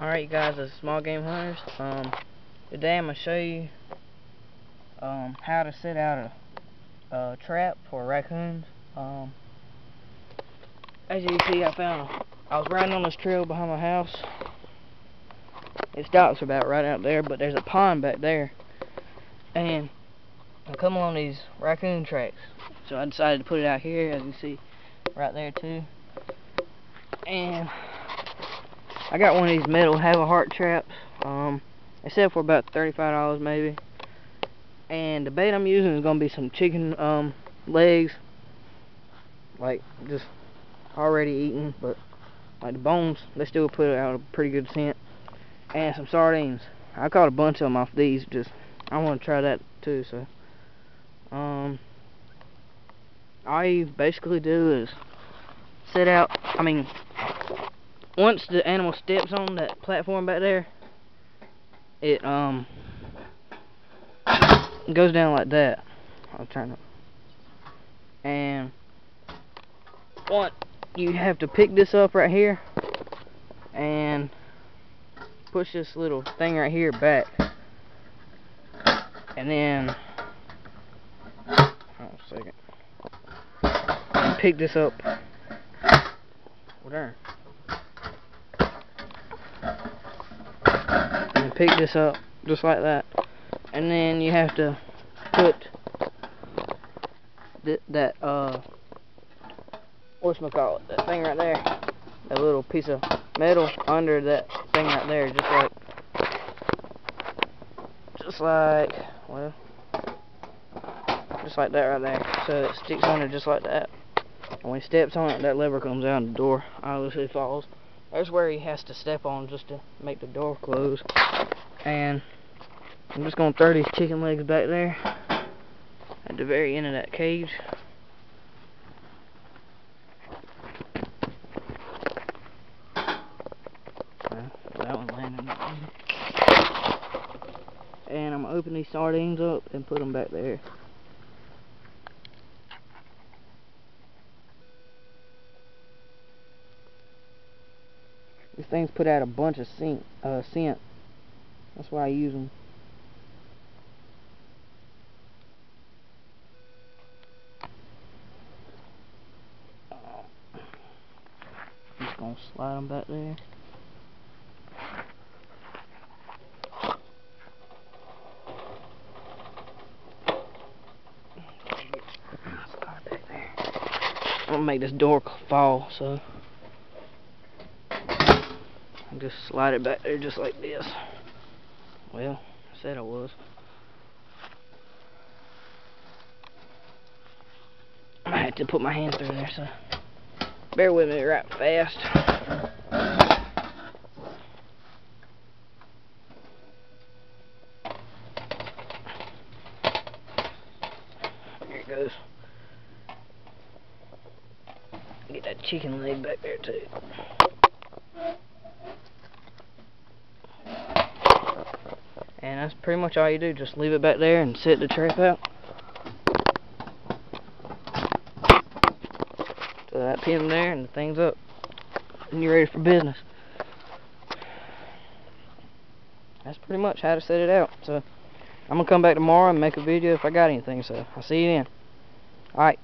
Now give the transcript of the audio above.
Alright you guys, it's Small Game Hunters. Um, today I'm going to show you um, how to set out a, a trap for raccoons. Um, as you can see, I found a, I was riding on this trail behind my house. It stops about right out there, but there's a pond back there. And I come along these raccoon tracks. So I decided to put it out here, as you see, right there too. And I got one of these metal Havahart traps. Um, they sell for about $35 maybe. And the bait I'm using is going to be some chicken um, legs. Like, just already eaten, but like the bones, they still put out a pretty good scent. And some sardines. I caught a bunch of them off these, just, I want to try that too, so. Um, all you basically do is set out, I mean, once the animal steps on that platform back there, it um goes down like that. I'll turn it. And what you have to pick this up right here and push this little thing right here back. And then oh, a second. Pick this up. Pick this up just like that. And then you have to put th that uh what's my call it? That thing right there. That little piece of metal under that thing right there just like just like well just like that right there. So it sticks there just like that. And when he steps on it that lever comes out the door obviously falls there's where he has to step on just to make the door close. And I'm just going to throw these chicken legs back there at the very end of that cage. And I'm to open these sardines up and put them back there. These things put out a bunch of scent. Uh, scent. That's why I use them. Just gonna slide them back there. I'm gonna make this door fall so just slide it back there just like this. Well, I said I was. I had to put my hand through there, so bear with me right fast. Here it goes. Get that chicken leg back there too. And that's pretty much all you do. Just leave it back there and set the trap out. So that pin there and the thing's up. And you're ready for business. That's pretty much how to set it out. So I'm going to come back tomorrow and make a video if I got anything. So I'll see you then. Alright.